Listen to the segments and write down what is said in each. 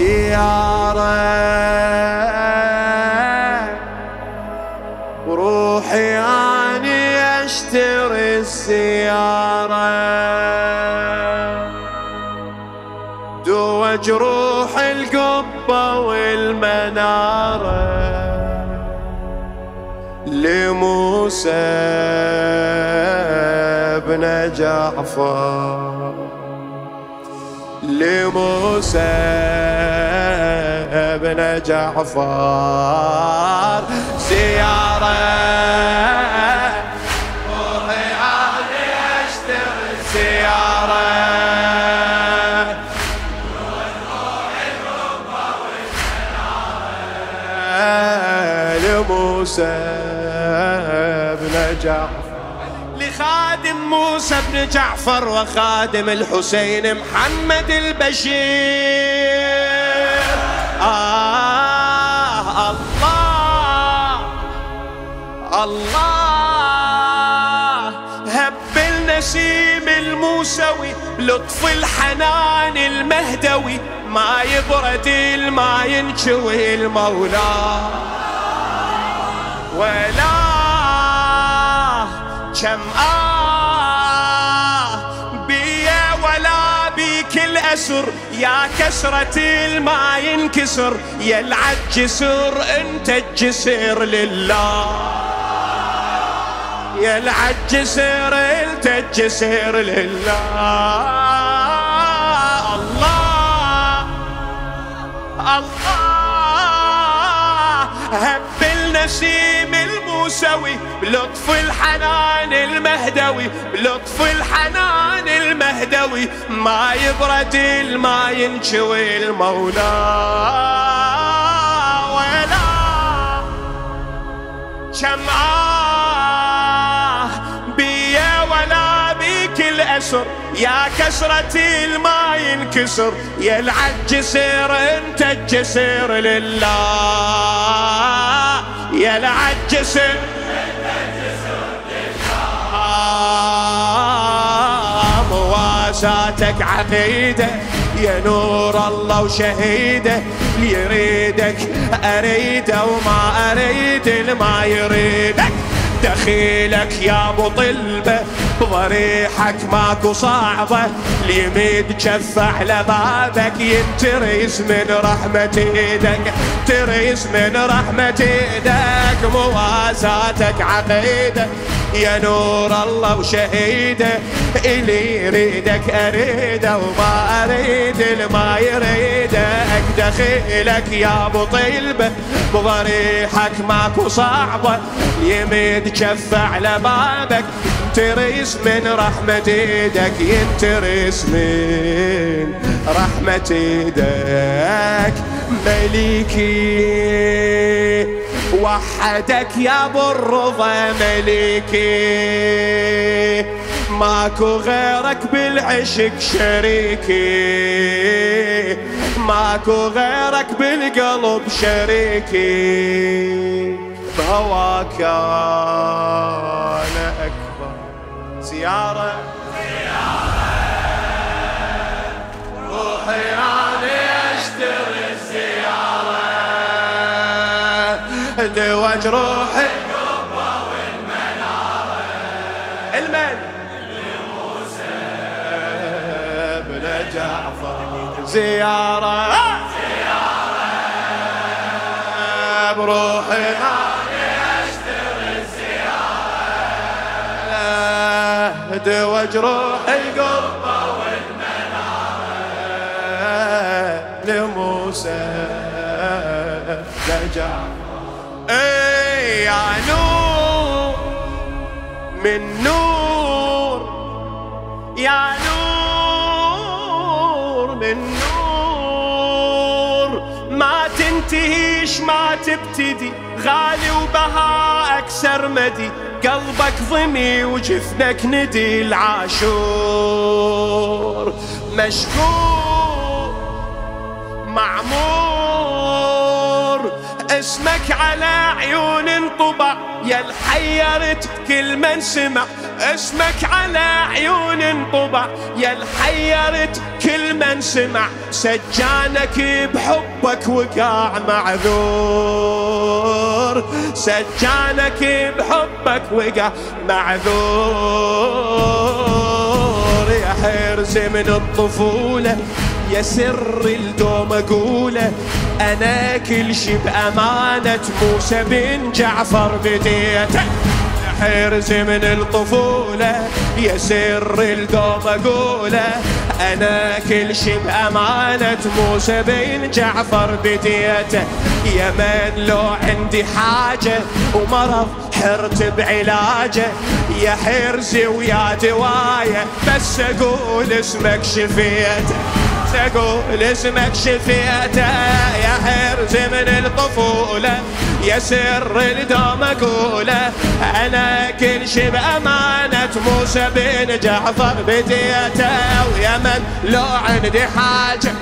زيارة. وروحي أني أشتري السيارة. دوج روح القبة والمنارة لموسى بن جعفر. لموسى جعفر. روحي سيارة لموسى بن جعفر. لخادم موسى بن جعفر وخادم الحسين محمد البشير. آه. الله. هب النسيم الموسوي لطف الحنان المهدوي. ما يبرد ما ينشوي المولى. ولا كم آه بيا ولا بيك الأسر. يا كسرة الما ينكسر. يا العجسر أنت الجسر لله. يا العجسر انت الجسر لله. الله الله. هب النسيم الموسوي بلطف الحنان المهدوي بلطف الحنان المهدوي. ما يبرد الما ينشوي المولى. يا كسرة الما ينكسر يا العجسر انت الجسر لله. يا العجسر آه، مواساتك عقيدة يا نور الله وشهيدة. يريدك اريده وما أريد ما يريدك. دخيلك يا ابو طلبه ضريحك ماكو صعبة. اليمين جف على بابك ينترس من رحمة إيدك. تريس من رحمة إيدك مواساتك عقيدة. يا نور الله وشهيدة اللي يريدك أريده وما أريد اللي ما يريدك دخيلك يا أبو طيبه بضريحك ماكو صعبة يمد كف على بابك تريس من رحمة إيدك ينترس من رحمة إيدك. مليكي وحدك يا أبو الرضا مليكي ماكو غيرك بالعشق شريكي. ماكو غيرك بالقلب شريكي. بهواك زياره روحي أنا اشتري الزياره دوج روحي. المن. بن جعفر. زيارة. دوج روحي القربة والمنارة. لموسى لجعفر اي يا نور من نور. يا نور من نور. تنتهيش ما تبتدي غالي وبهاءك سرمدي قلبك ضمي وجفنك ندي العاشور. مشكور معمور. اسمك على عيون انطبع يا الحيرت كل من سمع. اسمك على عيون انطبع يا الحيرت كل من سمع. سجانك بحبك وقع معذور. سجانك بحبك وقع معذور. يا حرز من الطفولة يا سر الدوم أقوله. أنا كل شي بأمانة موسى بن جعفر بديته حرز من الطفولة يا سر الدوم أقوله. أنا كل شي بأمانة موسى بن جعفر بديته يا من لو عندي حاجة ومرض حرت بعلاجه. يا حرزي ويا دواية بس أقول اسمك شفيته أقول اسمك شفيته يا حرز من الطفولة يا سر الدوم اقوله أنا كل شي بأمانة موسى بن جعفر بديته ويا من لو عندي حاجة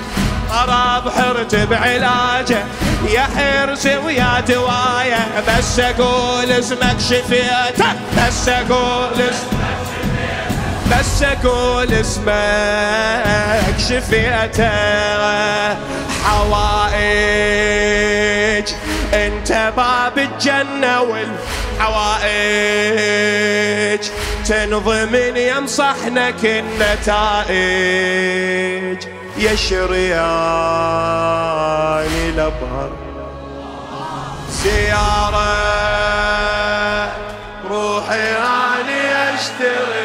مرض حرت بعلاجه. يا حرصي ويا دواية بس أقول اسمك شفيته بس أقول اسمك بس أقول اسمك شفيته حوائج. أنت باب الجنة والحوائج. تنضمن يمصحنك النتائج يا شريان الأبهر. زيارة روحي أني أشتري.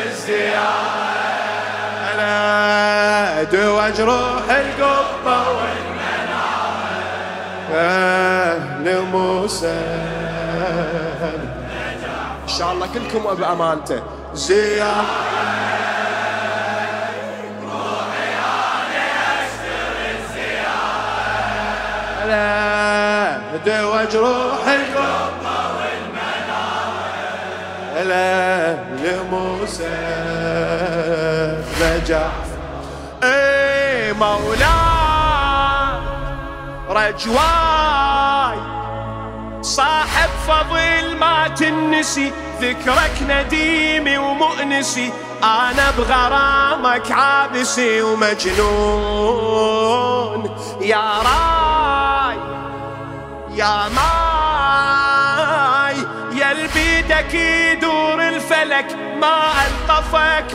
ادوج روح القبة والمنارة أهل موسى إن شاء الله كلكم بأمانته. زيارة لا دوج روح القبة والمنارة لا لموسى نجح مولاي رجواي صاحب فضل ما تنسي ذكرك نديمي ومؤنسي. أنا بغرامك عابسي ومجنون. يا راي يا ماي يا البيدك يدور الفلك ما ألطفك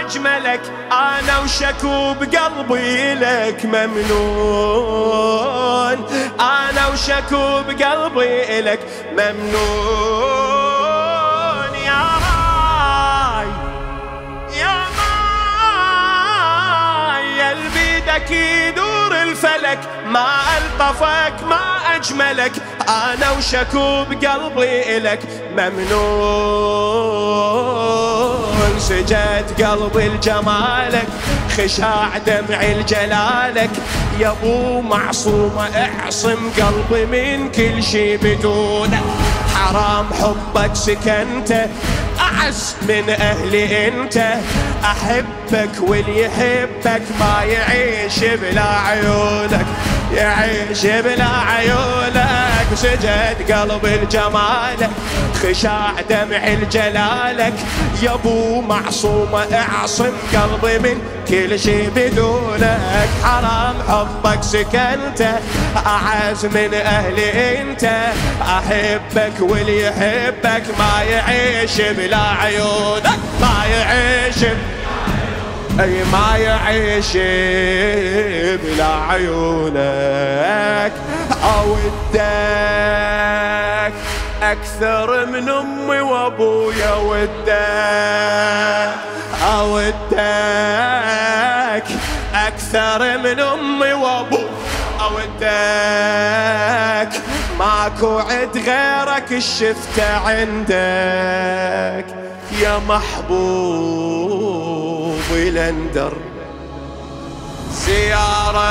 اجملك أنا وشكو بقلبي لك ممنون. أنا وشكو بقلبي لك ممنون. يا راي يا ماي البيدك يدور الفلك. ما ألطفك ما اجملك أنا وشكو بقلبي الك ممنون. سجد قلبي لجمالك خشاع دمعي لجلالك يا أبو معصومة أعصم قلبي من كل شي بدونك حرام حبك سكنته أعز من أهلي أنت. أحبك واللي يحبك ما يعيش بلا عيونك. يعيش بلا عيونك سجد قلبي لجمالك خشاع دمعي لجلالك يا ابو معصومة اعصم قلبي من كل شي بدونك. حرام حبك سكنته اعز من أهلي انت. احبك واللي يحبك ما يعيش بلا عيونك ما يعيش أي ما يعيش بلا عيونك اودك أكثر من أمي وأبويا ودك اودك أكثر من أمي وابويا اودك ماكو عد غيرك الشفته عندك. يا محبوب لندر زيارة.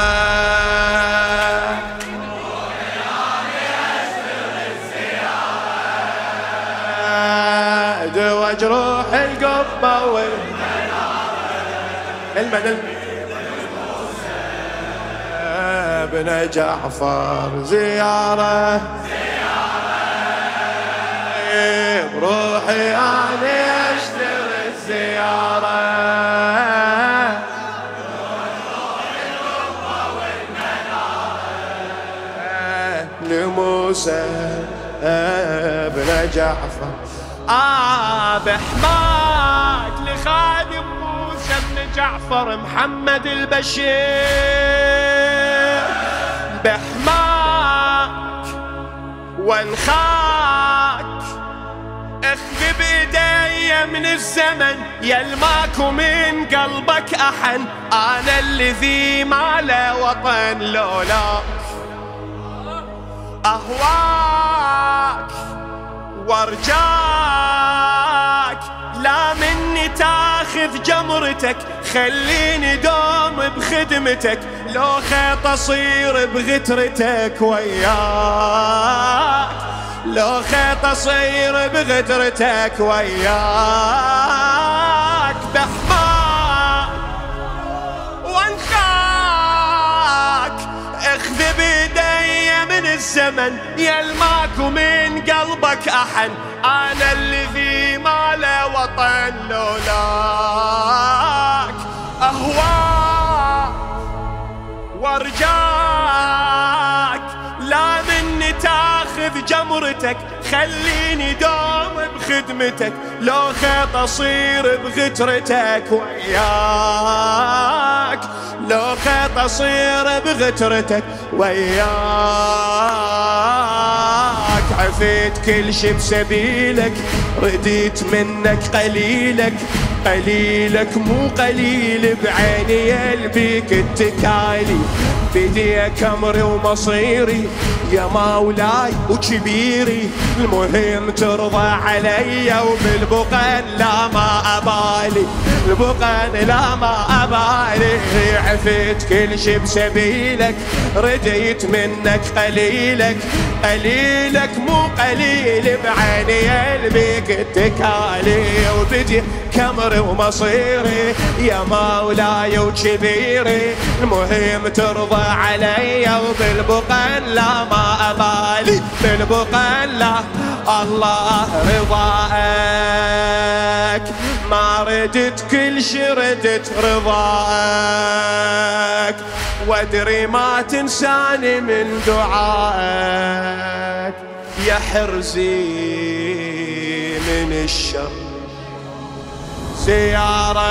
دوج روح القبة والمن ابن جعفر. زيارة. زيارة. روحي أنا. لموسى ابن جعفر. آه بحماك لخادم موسى بن جعفر محمد البشير. بحماك وانخاك. اخذ بإيدي من الزمن يلماك ومن قلبك أحن. أنا الذي ما له وطن لولاك أهواك وارجاك. لا مني تاخذ جمرتك خليني دوم بخدمتك. لو خيط أصير بغترتك وياك. لو خيط أصير بغترتك وياك. بحماك الزمن يلماك ومن قلبك أحن. أنا الذي ما له وطن لولاك. اهواك وأرجاك. لا مني تاخذ جمرتك. خليني دوم بخدمتك لو خيط أصير بغترتك وياك. لو خيط أصير بغترتك وياك. عفيت كل شي بسبيلك رديت منك قليلك. قليلك مو قليل بعيني قلبك التكالي بديك أمري ومصيري يا مولاي وكبيري. المهم ترضى علي وبالبقن لا ما أبالي. البقن لا ما أبالي. عفيت كل شي بسبيلك رديت منك قليلك. قليلك قليل بعيني قلبك التكالي وبدي كمري ومصيري يا مولاي وكبيري المهم ترضى علي وبالبقن لا ما أبالي بالبقن لا الله رضاك. ما ردت كل شي ردت رضاك. وادري ما تنساني من دعائك. حرزي من الشر. زيارة